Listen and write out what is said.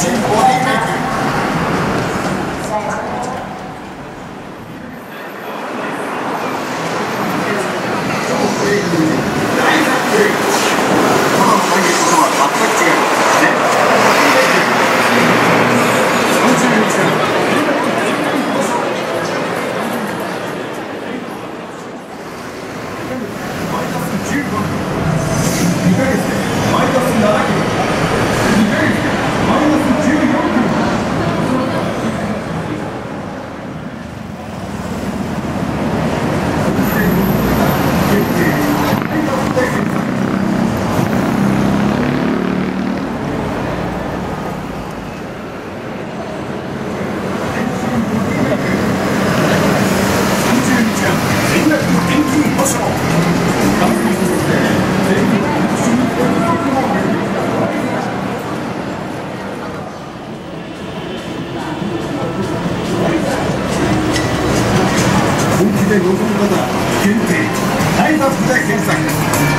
Sem pode. で臨む方限定ライトアップで検索。